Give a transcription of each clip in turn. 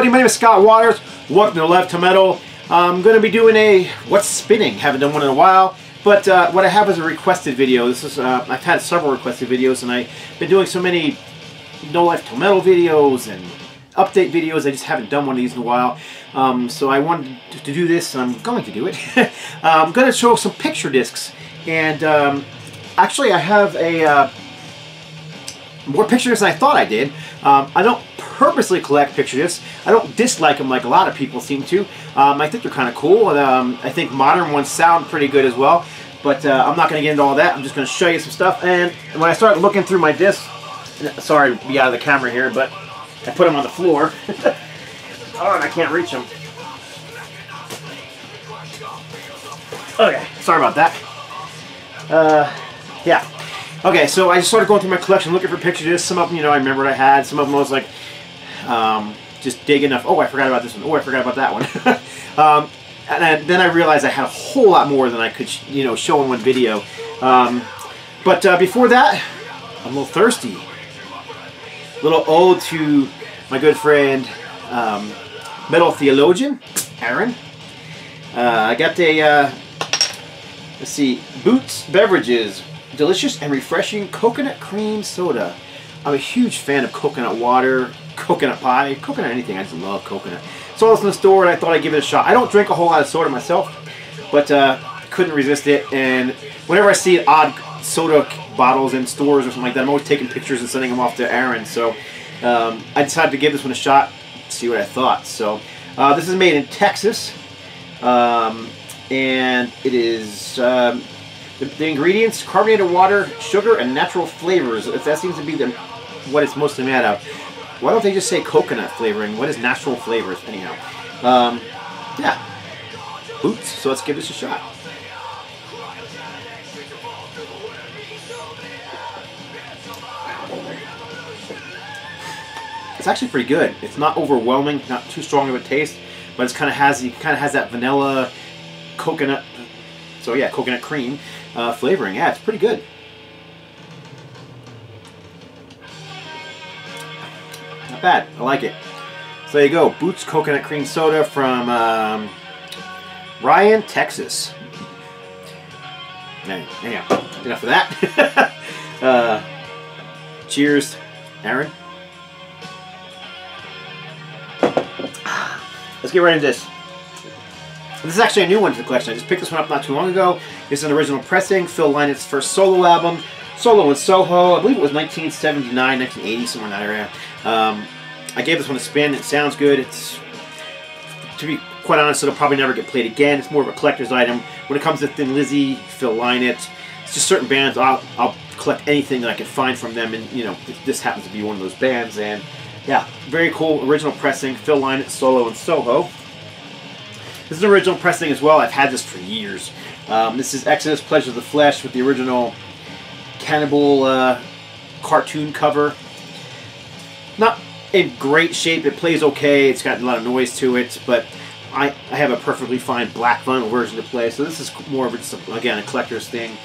everybody? My name is Scott Waters. Welcome to Left to Metal. I'm going to be doing a What's Spinning. Haven't done one in a while. But uh, what I have is a requested video. This is uh, I've had several requested videos, and I've been doing so many No Life to Metal videos and update videos. I just haven't done one of these in a while. Um, so I wanted to do this, and I'm going to do it. I'm going to show some picture discs. And um, actually, I have a uh, more picture discs than I thought I did. Um, I don't purposely collect picture discs. I don't dislike them like a lot of people seem to. Um, I think they're kind of cool. And, um, I think modern ones sound pretty good as well. But uh, I'm not going to get into all that. I'm just going to show you some stuff. And when I start looking through my discs, sorry to be out of the camera here, but I put them on the floor. oh, and I can't reach them. Okay, sorry about that. Uh, yeah. Okay, so I just started going through my collection looking for picture discs. Some of them, you know, I remembered I had. Some of them I was like, um, just dig enough. Oh, I forgot about this one. Oh, I forgot about that one. um, and I, then I realized I had a whole lot more than I could, you know, show in one video. Um, but uh, before that, I'm a little thirsty. A little ode to my good friend, um, metal theologian, Aaron. Uh, I got a, uh, let's see, Boots Beverages, delicious and refreshing coconut cream soda. I'm a huge fan of coconut water, coconut pie, coconut anything. I just love coconut. So Saw this in the store and I thought I'd give it a shot. I don't drink a whole lot of soda myself, but uh, couldn't resist it. And whenever I see odd soda bottles in stores or something like that, I'm always taking pictures and sending them off to Aaron. So um, I decided to give this one a shot, see what I thought. So uh, this is made in Texas, um, and it is um, the, the, ingredients: carbonated water, sugar, and natural flavors. That seems to be the, what it's mostly made of. Why don't they just say coconut flavoring? What is natural flavors anyhow? Um, yeah, boots. So let's give this a shot. It's actually pretty good. It's not overwhelming, not too strong of a taste, but it's kind of has kind of has that vanilla, coconut. So yeah, coconut cream uh, flavoring. Yeah, it's pretty good. Not bad. I like it. So there you go. Boots Coconut Cream Soda from um, Ryan, Texas. Anyhow, enough of that. uh, cheers, Aaron. Let's get right into this. This is actually a new one to the collection. I just picked this one up not too long ago. It's an original pressing. Phil Lynott's first solo album. Solo in Soho. I believe it was 1979, 1980, somewhere in that area. Um, I gave this one a spin. It sounds good. It's, to be quite honest, it'll probably never get played again. It's more of a collector's item. When it comes to Thin Lizzy, Phil Lynott, it's just certain bands. I'll, I'll collect anything that I can find from them, and you know, this happens to be one of those bands. And yeah, very cool original pressing. Phil Lynott solo in Soho. This is an original pressing as well. I've had this for years. Um, this is Exodus Pleasure of the Flesh with the original Cannibal uh, cartoon cover. Not in great shape. It plays okay. It's got a lot of noise to it, but I, I have a perfectly fine black vinyl version to play. So this is more of just, a, again, a collector's thing.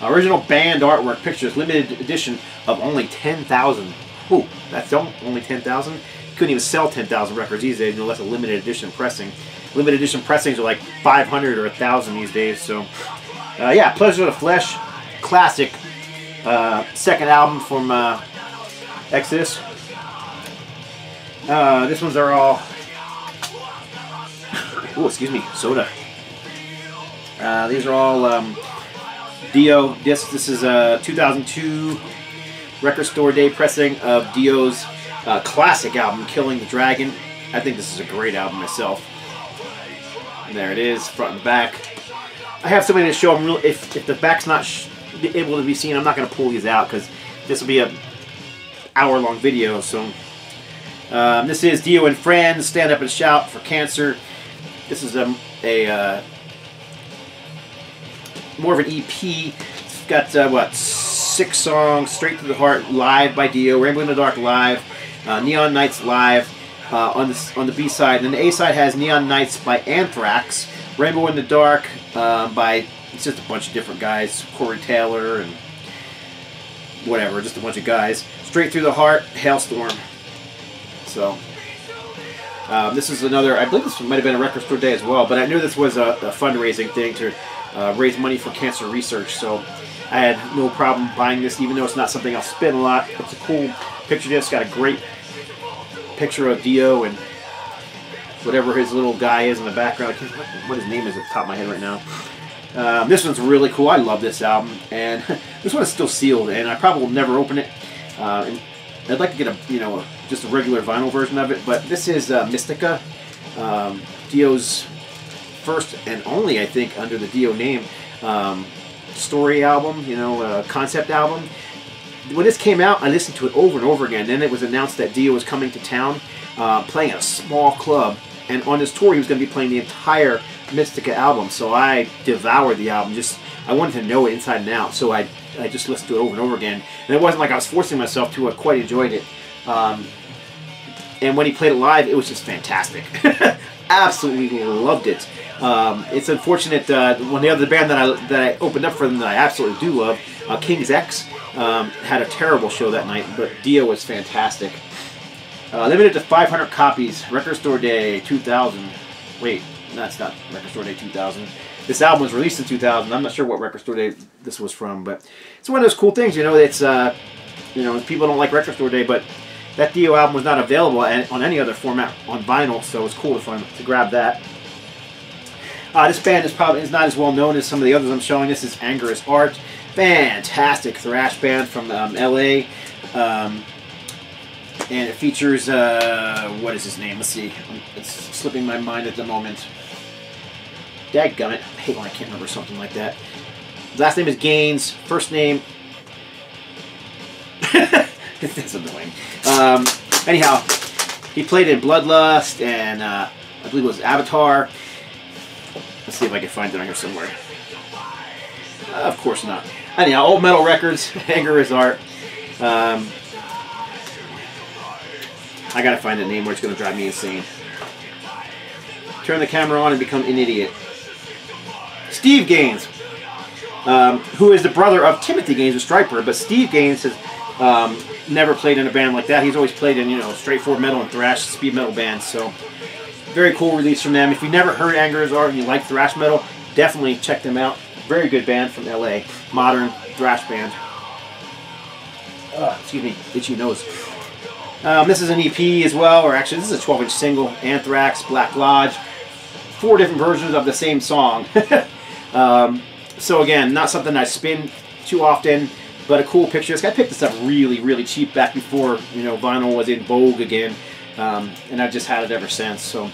Original band artwork pictures, limited edition of only 10,000. Ooh, that's only 10,000? Couldn't even sell 10,000 records these days, unless a limited edition pressing. Limited edition pressings are like 500 or 1,000 these days, so... Uh, yeah, Pleasure of the Flesh, classic uh, second album from uh, Exodus. Uh, this ones are all... Oh, excuse me, soda. Uh, these are all um, Dio discs. This is a 2002 record store day pressing of Dio's uh, classic album, Killing the Dragon. I think this is a great album myself. There it is, front and back. I have something to show. I'm real. If if the back's not able to be seen, I'm not going to pull these out because this will be a hour long video. So um, this is Dio and Friends. Stand up and shout for cancer. This is a a uh, more of an EP. It's got uh, what six songs, Straight to the Heart live by Dio, Rainbow in the Dark live, uh, Neon Nights live uh, on the on the B side, and then the A side has Neon Nights by Anthrax, Rainbow in the Dark uh, by it's just a bunch of different guys, Corey Taylor and whatever, just a bunch of guys. Straight through the Heart, Halestorm. So Um, this is another, I believe this might have been a record store day as well, but I knew this was a, a fundraising thing to uh, raise money for cancer research. So I had no problem buying this, even though it's not something I'll spend a lot. It's a cool picture disc, got a great picture of Dio and whatever his little guy is in the background. What his name is at the top of my head right now. Um, this one's really cool. I love this album, and this one is still sealed, and I probably will never open it. Uh, and I'd like to get a you know just a regular vinyl version of it, but this is uh, Magica, um, Dio's first and only, I think, under the Dio name, um, story album. You know, uh, concept album. When this came out, I listened to it over and over again. Then it was announced that Dio was coming to town, uh, playing a small club, and on this tour he was going to be playing the entire Magica album. So I devoured the album. Just I wanted to know it inside and out. So I I just listened to it over and over again. And it wasn't like I was forcing myself to. I quite enjoyed it. Um, and when he played it live, it was just fantastic. absolutely loved it. Um, it's unfortunate uh, when the other band that I that I opened up for them that I absolutely do love, uh, King's X, um, had a terrible show that night, but Dio was fantastic. Uh, limited to 500 copies. Record Store Day 2000. Wait, that's not Record Store Day 2000. This album was released in 2000. I'm not sure what Record Store Day this was from, but it's one of those cool things. You know, it's uh, you know people don't like Record Store Day, but that Dio album was not available on any other format on vinyl, so it was cool to find to grab that. Uh, this band is probably is not as well known as some of the others I'm showing. This is Anger as Art. Fantastic thrash band from um, LA. Um, and it features, uh, what is his name? Let's see. It's slipping my mind at the moment. Dadgummit. I hate when I can't remember something like that. Last name is Gaines. First name. That's annoying. Um, anyhow, he played in Bloodlust and uh, I believe it was Abattoir. Let's see if I can find it on here somewhere. Uh, of course not. Anyhow, Old Metal Records, Anger as Art. Um, I gotta find a name where it's gonna drive me insane. Turn the camera on and become an idiot. Steve Gaines, um, who is the brother of Timothy Gaines, the Stryper, but Steve Gaines has um, never played in a band like that. He's always played in, you know, straightforward metal and thrash, speed metal bands. So, very cool release from them. If you never heard Anger as Art and you like thrash metal, definitely check them out. Very good band from LA, modern thrash band. Uh, excuse me, itchy nose. Um, this is an EP as well, or actually, this is a 12 inch single Anthrax, Black Lodge. Four different versions of the same song. um, so, again, not something I spin too often, but a cool picture. This guy picked this up really, really cheap back before you know vinyl was in vogue again, um, and I've just had it ever since. So,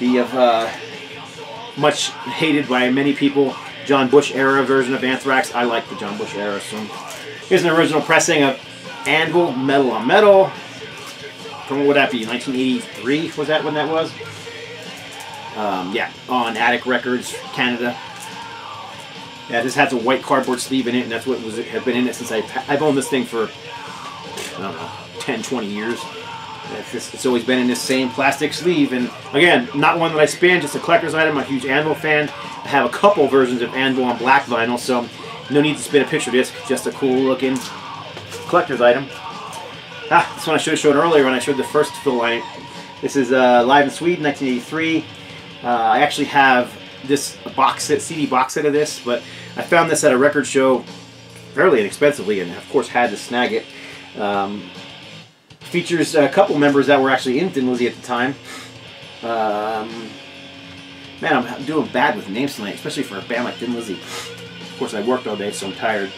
the uh, much hated by many people John Bush era version of Anthrax. I like the John Bush era. So, here's an original pressing of Anvil, Metal on Metal. From what would that be? 1983 was that when that was? Um, yeah, on Attic Records, Canada. Yeah, this has a white cardboard sleeve in it, and that's what was have been in it since I I've owned this thing for I don't know 10, 20 years. It's, just, it's always been in this same plastic sleeve, and again, not one that I span, just a collector's item. I'm a huge Anvil fan. Have a couple versions of Anvil on black vinyl, so no need to spin a picture disc. Just a cool looking collector's item. Ah, this one I should have showed earlier when I showed the first Phil Lynott. This is uh, live in Sweden, 1983. Uh, I actually have this box set, CD box set of this, but I found this at a record show fairly inexpensively, and of course had to snag it. Um, features a couple members that were actually in Thin Lizzy at the time. Um, man, I'm doing bad with names tonight, especially for a band like Thin Lizzy. Of course, I worked all day, so I'm tired.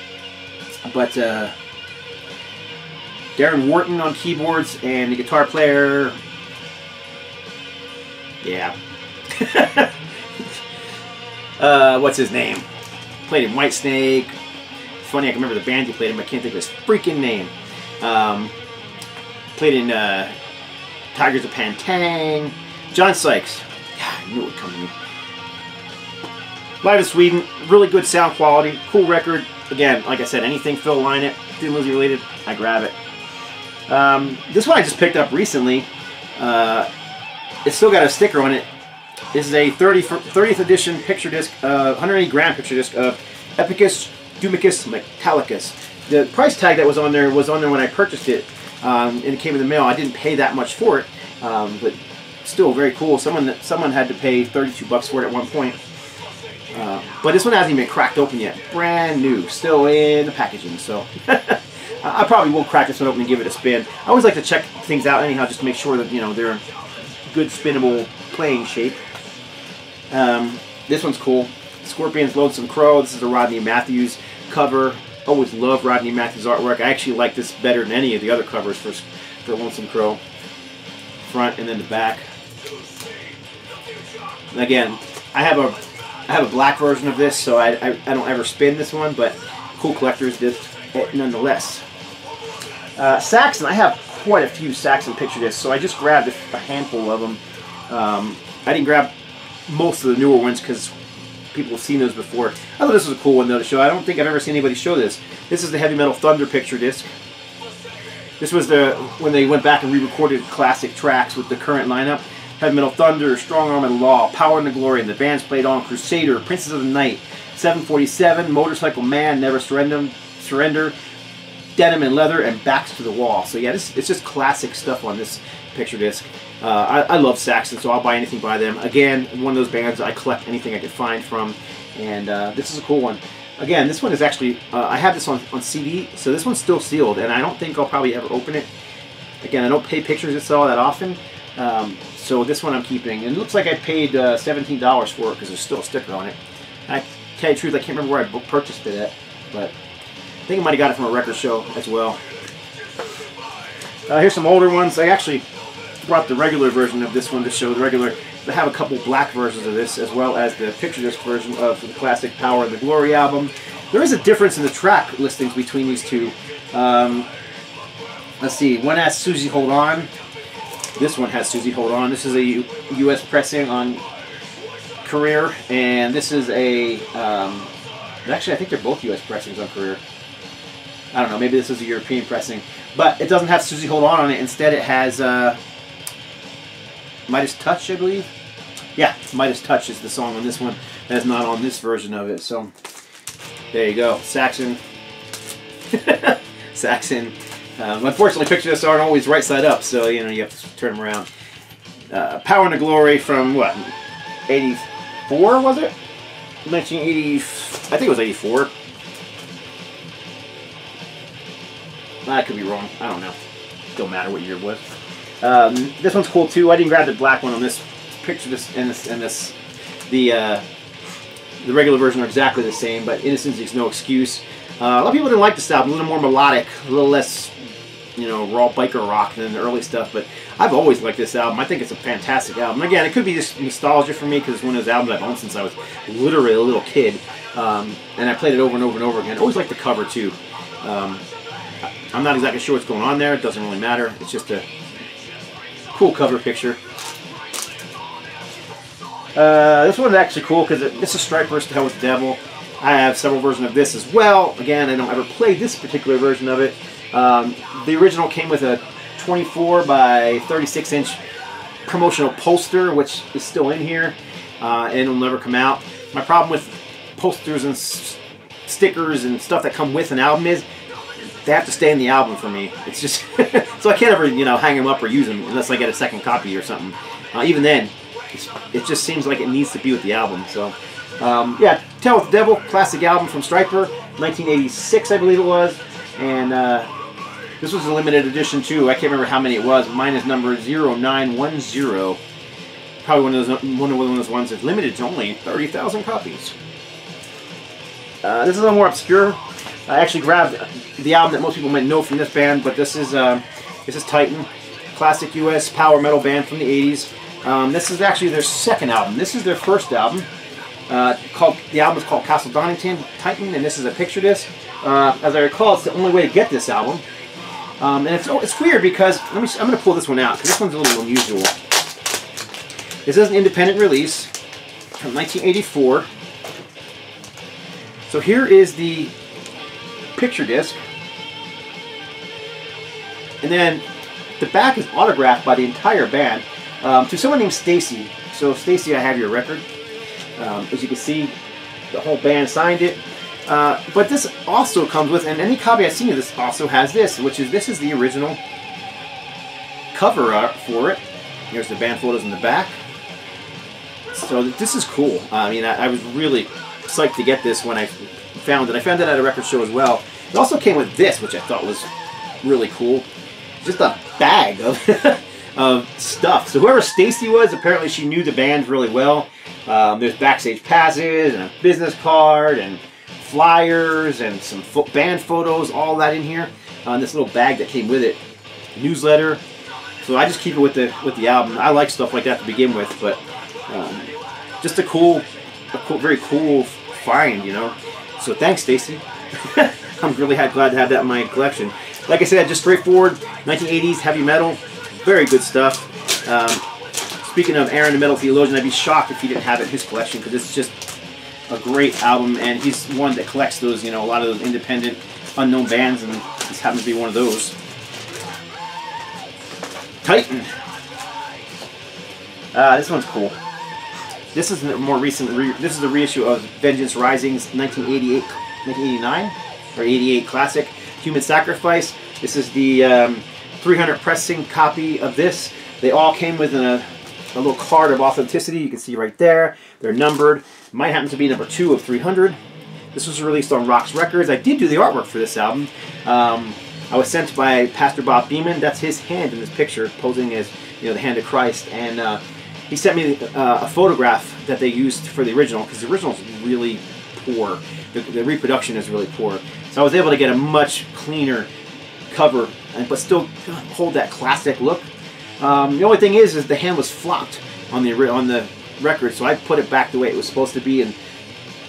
But uh, Darren Wharton on keyboards and the guitar player. Yeah. uh, what's his name? Played in Whitesnake. Funny, I can remember the band he played in, but I can't think of his freaking name. Um, played in uh, Tygers of Pan Tang. John Sykes. Knew it to me. Live in Sweden, really good sound quality, cool record. Again, like I said, anything Phil Lynott, Thin Lizzy related, I grab it. Um, this one I just picked up recently. Uh, it's still got a sticker on it. This is a 30, 30th edition picture disc, uh, 180 gram picture disc of Epicus Doomicus Metallicus. The price tag that was on there was on there when I purchased it, um, and it came in the mail. I didn't pay that much for it, um, but still very cool. Someone someone had to pay 32 bucks for it at one point. Uh, but this one hasn't even been cracked open yet. Brand new, still in the packaging. So I probably will crack this one open and give it a spin. I always like to check things out anyhow, just to make sure that you know they're good spinnable playing shape. Um, this one's cool. Scorpions Lonesome Crow. This is a Rodney Matthews cover. Always love Rodney Matthews artwork. I actually like this better than any of the other covers for, for Lonesome Crow. Front and then the back. Again, I have a I have a black version of this, so I, I, I don't ever spin this one, but cool collectors did it nonetheless. Uh, Saxon, I have quite a few Saxon picture discs, so I just grabbed a, a handful of them. Um, I didn't grab most of the newer ones because people have seen those before. I thought this was a cool one though to show. I don't think I've ever seen anybody show this. This is the Heavy Metal Thunder picture disc. This was the when they went back and re-recorded classic tracks with the current lineup. Heavy Metal Thunder, Strong Arm and Law, Power and the Glory, and the bands played on Crusader, Princes of the Night, 747, Motorcycle Man, Never Surrender, Surrender, Denim and Leather, and Backs to the Wall. So yeah, this it's just classic stuff on this picture disc. Uh, I, I, love Saxon, so I'll buy anything by them. Again, one of those bands I collect anything I can find from, and uh, this is a cool one. Again, this one is actually, uh, I have this on, on CD, so this one's still sealed, and I don't think I'll probably ever open it. Again, I don't pay pictures to sell that often, um, so this one I'm keeping. And it looks like I paid uh, $17 for it because there's still a sticker on it. I tell you the truth, I can't remember where I purchased it at, but I think I might have got it from a record show as well. Uh, here's some older ones. I actually brought the regular version of this one to show the regular. They have a couple black versions of this as well as the picture disc version of the classic Power and the Glory album. There is a difference in the track listings between these two. Um, let's see, one has Susie Hold On, this one has Susie Hold On. This is a U U.S. pressing on Carrere, and this is a. Um, actually, I think they're both U.S. pressings on Carrere. I don't know. Maybe this is a European pressing, but it doesn't have Susie Hold On on it. Instead, it has uh, Midas Touch, I believe. Yeah, Midas Touch is the song on this one. That's not on this version of it. So there you go, Saxon. Saxon um, unfortunately, pictures aren't always right side up, so you know you have to turn them around. Uh, Power and the Glory from what? 84 was it? 1980. I think it was 84. I could be wrong. I don't know. Don't matter what year it was. Um, this one's cool too. I didn't grab the black one on this picture. This and this and this. The uh, the regular version are exactly the same, but Innocence is no excuse. Uh, a lot of people didn't like this album. A little more melodic, a little less you know, raw biker rock than the early stuff, but I've always liked this album. I think it's a fantastic album. Again, it could be just nostalgia for me because it's one of those albums I've owned since I was literally a little kid, um, and I played it over and over and over again. I always like the cover too. Um, I'm not exactly sure what's going on there. It doesn't really matter. It's just a cool cover picture. Uh, this one's actually cool because it, this is Stryper's To Hell with the Devil. I have several versions of this as well. Again, I don't ever play this particular version of it. Um, the original came with a 24 by 36 inch promotional poster, which is still in here, uh, and it'll never come out. My problem with posters and stickers and stuff that come with an album is they have to stay in the album for me. It's just so I can't ever you know hang them up or use them unless I get a second copy or something. Uh, even then, it just seems like it needs to be with the album. So um, yeah, Tell with the Devil, classic album from Stryper, 1986 I believe it was, and uh, this was a limited edition too. I can't remember how many it was. Mine is number 0910. Probably one of those one of those ones that's limited to only 30,000 copies. Uh, this is a little more obscure. I actually grabbed the album that most people might know from this band, but this is uh, this is Titan, classic U.S. power metal band from the 80s. Um, this is actually their second album. This is their first album. Uh, called the album is called Castle Donington Titan, and this is a picture disc. Uh, as I recall, it's the only way to get this album. Um, and it's, oh, it's weird because, let me, I'm going to pull this one out because this one's a little unusual. This is an independent release from 1984. So here is the picture disc. And then the back is autographed by the entire band um, to someone named Stacy. So Stacy, I have your record. Um, as you can see, the whole band signed it. Uh, but this also comes with, and any copy I've seen of this also has this, which is this is the original cover art for it. Here's the band photos in the back. So this is cool. I mean, I, I was really psyched to get this when I found it. I found it at a record show as well. It also came with this, which I thought was really cool. Just a bag of, of stuff. So whoever Stacy was, apparently she knew the band really well. Um, there's backstage passes and a business card and flyers and some fo band photos, all that in here. Uh, this little bag that came with it. Newsletter. So I just keep it with the with the album. I like stuff like that to begin with, but um, just a cool, a cool, very cool find, you know. So thanks, Stacy. I'm really glad to have that in my collection. Like I said, just straightforward 1980s heavy metal, very good stuff. Um, speaking of Aaron, the metal theologian, I'd be shocked if he didn't have it in his collection because it's just a great album, and he's one that collects those, you know, a lot of those independent, unknown bands, and this happens to be one of those. Titan. Uh, this one's cool. This is a more recent. this is the reissue of Vengeance Rising's 1988, 1989 or 88 classic, Human Sacrifice. This is the um, 300 pressing copy of this. They all came with a, a little card of authenticity. You can see right there. They're numbered. Might happen to be number two of 300. This was released on Roxx Records. I did do the artwork for this album. Um, I was sent by Pastor Bob Beeman. That's his hand in this picture, posing as you know the hand of Christ. And uh, he sent me uh, a photograph that they used for the original because the original is really poor. The, the, reproduction is really poor. So I was able to get a much cleaner cover, and but still hold that classic look. Um, the only thing is, is the hand was flopped on the on the record, so I put it back the way it was supposed to be and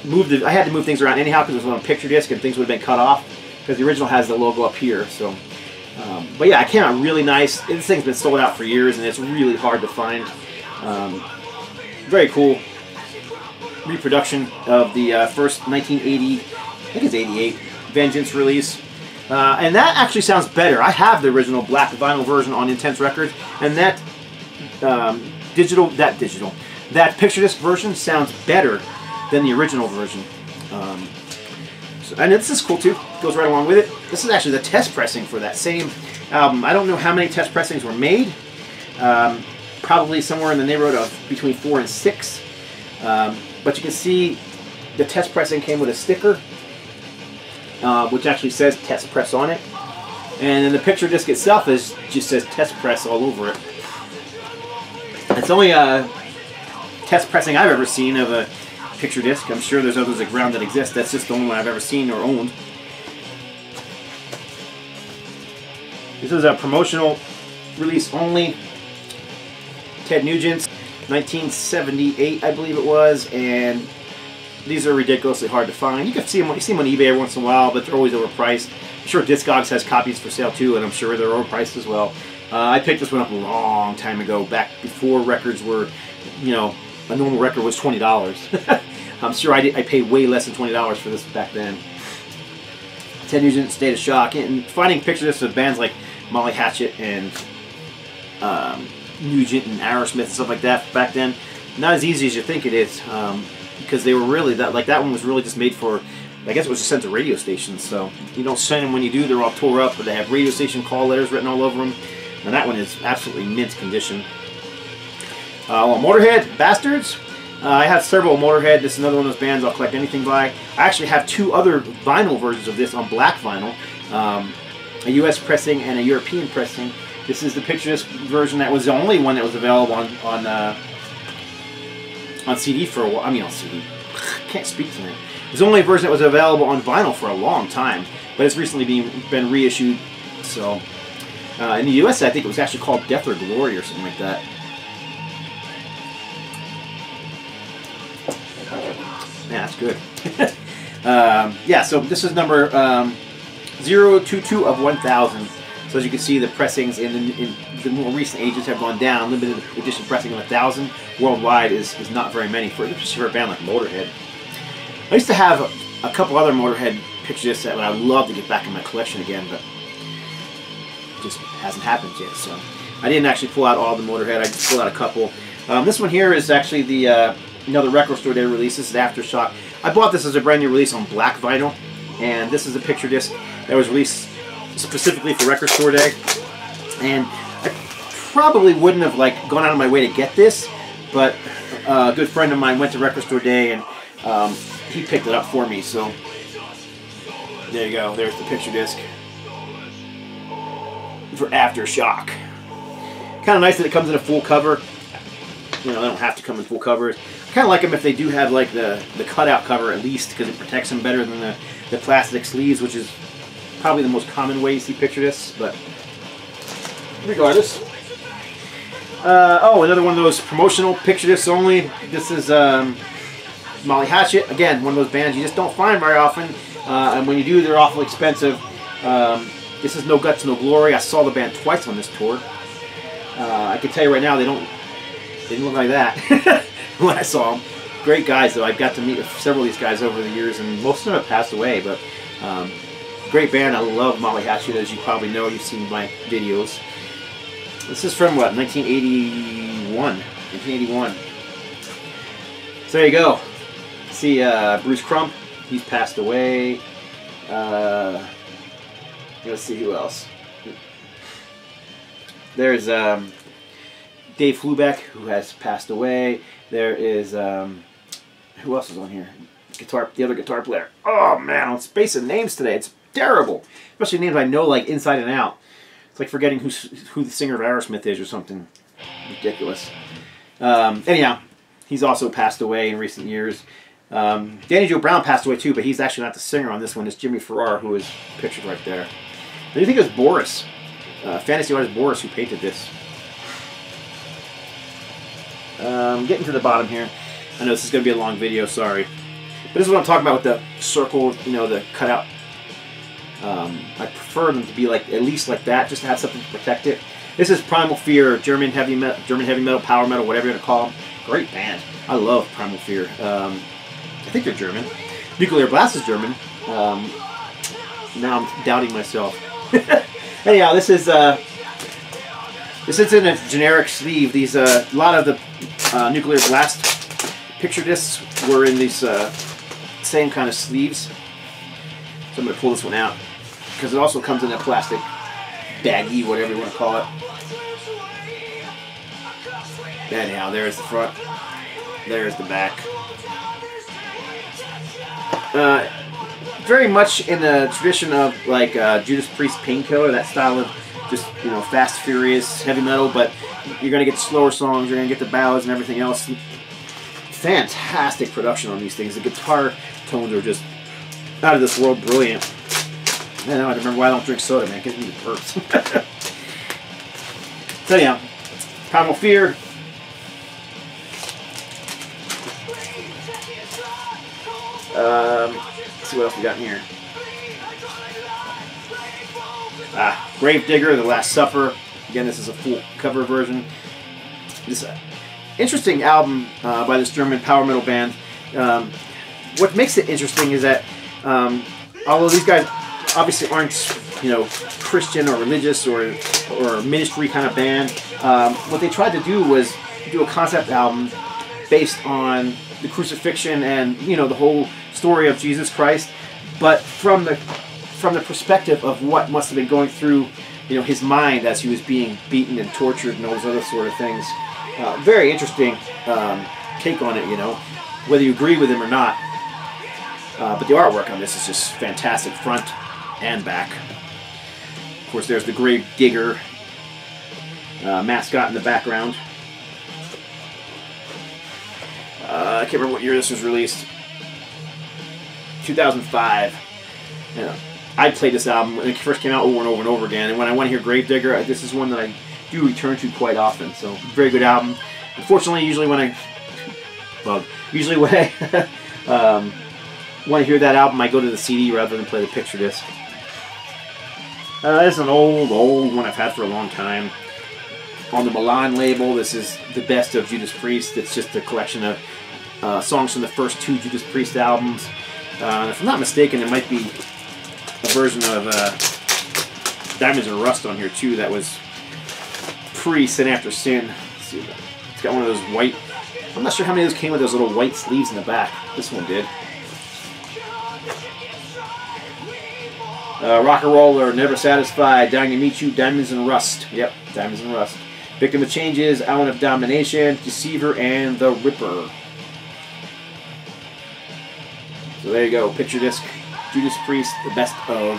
moved it. I had to move things around anyhow because it was on a picture disc and things would have been cut off because the original has the logo up here. So, um, but yeah, it came out really nice. This thing's been sold out for years and it's really hard to find. Um, very cool reproduction of the uh, first 1980, I think it's 88, Vengeance release. Uh, and that actually sounds better. I have the original black vinyl version on Intense Records, and that um, digital, that digital, that picture disc version sounds better than the original version. Um, so, and this is cool too. Goes right along with it. This is actually the test pressing for that same album. I don't know how many test pressings were made. Um, probably somewhere in the neighborhood of between four and six. Um, but you can see the test pressing came with a sticker, uh, which actually says test press on it. And then the picture disc itself is just says test press all over it. It's only a test pressing I've ever seen of a picture disc. I'm sure there's others around that exist. That's just the only one I've ever seen or owned. This is a promotional release only. Ted Nugent's 1978, I believe it was, and these are ridiculously hard to find. You can see them, you see them on eBay every once in a while, but they're always overpriced. I'm sure Discogs has copies for sale too, and I'm sure they're overpriced as well. Uh, I picked this one up a long time ago, back before records were, you know, a normal record was twenty dollars. I'm sure I, did, I paid way less than twenty dollars for this back then. Ten Ted Nugent, State of Shock, and finding pictures of bands like Molly Hatchet and um, Nugent and Aerosmith and stuff like that back then, not as easy as you think it is, um, because they were really that like that one was really just made for. I guess it was just sent to radio stations, so you don't send them when you do. They're all tore up, but they have radio station call letters written all over them. And that one is absolutely mint condition. Uh, well, Motorhead, Bastards. Uh, I have several Motorhead. This is another one of those bands I'll collect anything by. I actually have two other vinyl versions of this on black vinyl. Um, a US pressing and a European pressing. This is the picture disc version that was the only one that was available on on uh, on CD for a while. I mean on CD. Can't speak to tonight. It's the only version that was available on vinyl for a long time, but it's recently been been reissued. So uh, in the US, I think it was actually called Death or Glory or something like that. Yeah, that's good. um, yeah, so this is number um, 022 of 1,000. So as you can see, the pressings in the, in the, more recent ages have gone down. Limited edition pressing of 1,000 worldwide is, is not very many, for, especially for a band like Motorhead. I used to have a, a couple other Motorhead pictures that I would love to get back in my collection again, but it just hasn't happened yet. So I didn't actually pull out all the Motorhead. I just pulled out a couple. Um, this one here is actually the uh, another record store day release. This is Aftershock. I bought this as a brand new release on black vinyl, and this is a picture disc that was released specifically for record store day. And I probably wouldn't have like gone out of my way to get this, but a good friend of mine went to Record Store Day and um, he picked it up for me. So there you go. There's the picture disc for Aftershock. Kind of nice that it comes in a full cover. You know, they don't have to come in full covers. I Kind of like them if they do have like the the cutout cover at least because it protects them better than the the plastic sleeves, which is probably the most common way you see picture discs. But regardless. Uh, oh, another one of those promotional picture discs only. This is um, Molly Hatchet. Again, one of those bands you just don't find very often. Uh, and when you do, they're awful expensive. Um, this is No Guts, No Glory. I saw the band twice on this tour. Uh, I can tell you right now, they don't didn't look like that when I saw them. Great guys, though. I've got to meet several of these guys over the years, and most of them have passed away. But um, great band. I love Molly Hatchet, as you probably know. You've seen my videos. This is from what 1981. 1981. So there you go. See uh, Bruce Crump. He's passed away. Uh, let's see who else. There's um, Dave Hlubek, who has passed away. There is um, who else is on here? Guitar, the other guitar player. Oh man, I'm spacing names today. It's terrible, especially names I know like inside and out. It's like forgetting who who the singer of Aerosmith is or something ridiculous. Um, anyhow, he's also passed away in recent years. Um, Danny Joe Brown passed away too, but he's actually not the singer on this one. It's Jimmy Farrar, who is pictured right there. Do you think it was Boris, uh, fantasy artist Boris, who painted this? Um, getting to the bottom here. I know this is going to be a long video, sorry. But this is what I'm talking about with the circle, you know, the cutout. Um, I prefer them to be like at least like that, just to have something to protect it. This is Primal Fear, German heavy metal, German heavy metal, power metal, whatever you want to call them. Great band. I love Primal Fear. Um, I think they're German. Nuclear Blast is German. Um, now I'm doubting myself. Anyhow, this is uh, this is in a generic sleeve. These uh, a lot of the uh, Nuclear Blast picture discs were in these uh, same kind of sleeves. So I'm going to pull this one out because it also comes in a plastic baggie, whatever you want to call it. Anyhow, there's the front. There's the back. Uh, very much in the tradition of like uh, Judas Priest Painkiller, that style of just you know fast, furious, heavy metal. But you're gonna get slower songs, you're gonna get the ballads and everything else. Fantastic production on these things. The guitar tones are just out of this world, brilliant. I Man, I remember why I don't drink soda, man. It gives me the perks. so yeah, Primal Fear. Um, see what else we got in here. Ah, Gravedigger, The Last Supper. Again, this is a full cover version. This uh, interesting album uh, by this German power metal band. Um, what makes it interesting is that um, although these guys obviously aren't you know Christian or religious or or ministry kind of band, um, what they tried to do was do a concept album based on the crucifixion and you know the whole story of Jesus Christ, but from the from the perspective of what must have been going through you know his mind as he was being beaten and tortured and all those other sort of things. Uh, very interesting um, take on it, you know, whether you agree with him or not. Uh, but the artwork on this is just fantastic, front and back. Of course, there's the grave digger uh, mascot in the background. Uh, I can't remember what year this was released. 2005. Yeah. I played this album when it first came out over and over and over again. And when I want to hear Gravedigger, this is one that I do return to quite often. So, very good album. Unfortunately, usually when I bug, usually when I um, want to hear that album, I go to the CD rather than play the picture disc. Uh, this is an old, old one I've had for a long time. On the Milan label, this is the best of Judas Priest. It's just a collection of uh, songs from the first two Judas Priest albums. Uh, if I'm not mistaken, it might be a version of uh, Diamonds and Rust on here too that was pre-Sin After Sin. It's got one of those white, I'm not sure how many of those came with those little white sleeves in the back. This one did. Uh, rock and Roller, Never Satisfied, Dying to Meet You, Diamonds and Rust. Yep, Diamonds and Rust. Victim of Changes, Island of Domination, Deceiver, and The Ripper. So there you go, picture disc, Judas Priest, the best of.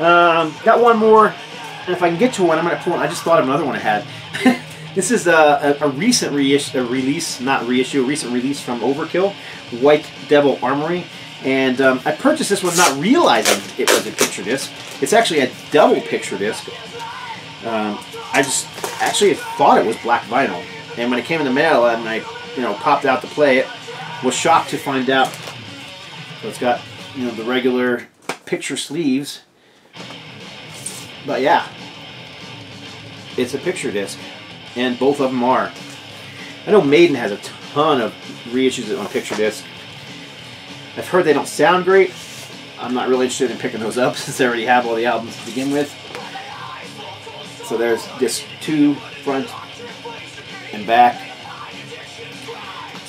Um, got one more, and if I can get to one, I'm gonna pull. One. I just thought of another one I had. this is a, a, a recent reissue, a release, not reissue, a recent release from Overkill, White Devil Armory. And um, I purchased this one not realizing it was a picture disc. It's actually a double picture disc. Um, I just actually thought it was black vinyl. And when it came in the mail and I, you know, popped out to play it, was shocked to find out. So it's got, you know, the regular picture sleeves. But yeah, it's a picture disc. And both of them are. I know Maiden has a ton of reissues on picture disc. I've heard they don't sound great. I'm not really interested in picking those up since I already have all the albums to begin with. So there's disc two, front and back.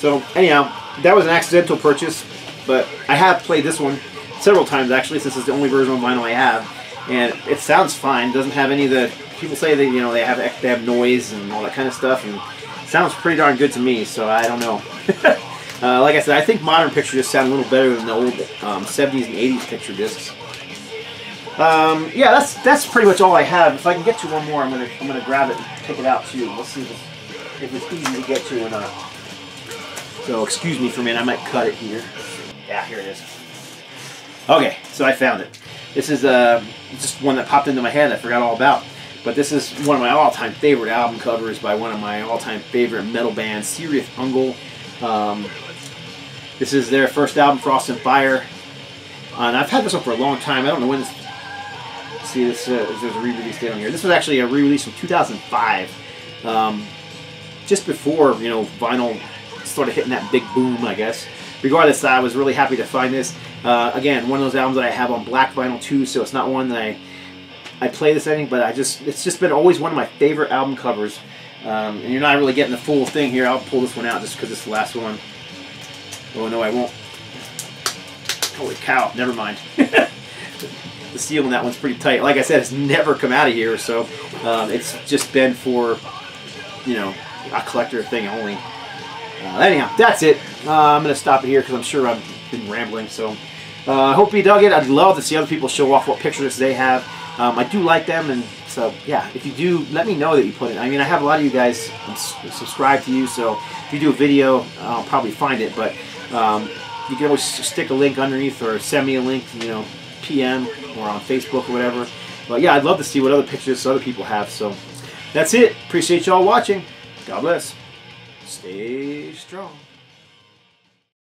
So anyhow, that was an accidental purchase, but I have played this one several times actually, since it's the only version of vinyl I have, and it sounds fine. Doesn't have any of the people say that you know they have they have noise and all that kind of stuff, and sounds pretty darn good to me. So I don't know. Uh, like I said, I think modern picture discs sound a little better than the old um, 70s and 80s picture discs. Um, yeah, that's that's pretty much all I have. If I can get to one more, I'm gonna I'm gonna grab it and take it out too. We'll see if it's, if it's easy to get to or not. So excuse me for a minute, I might cut it here. Yeah, here it is. Okay, so I found it. This is uh, just one that popped into my head I forgot all about. But this is one of my all-time favorite album covers by one of my all-time favorite metal bands, Cirith Ungol. Um, this is their first album, Frost and Fire. And I've had this one for a long time. I don't know when this. See, this uh, there's a re-release date on here. This was actually a re-release from 2005, um, just before you know vinyl started hitting that big boom, I guess. Regardless, I was really happy to find this. Uh, again, one of those albums that I have on black vinyl too, so it's not one that I I play this anything, but I just it's just been always one of my favorite album covers. Um, and you're not really getting the full thing here. I'll pull this one out just because it's the last one. Oh no, I won't. Holy cow, never mind. the seal on that one's pretty tight. Like I said, it's never come out of here, so um, it's just been for, you know, a collector thing only. Uh, anyhow, that's it. Uh, I'm going to stop it here because I'm sure I've been rambling. So uh, I hope you dug it. I'd love to see other people show off what pictures they have. Um, I do like them, and so yeah, if you do, let me know that you put it. I mean, I have a lot of you guys subscribe to you, so if you do a video, I'll probably find it. But um, you can always stick a link underneath or send me a link, you know, PM or on Facebook or whatever. But yeah, I'd love to see what other pictures other people have. So that's it. Appreciate y'all watching. God bless. Stay strong.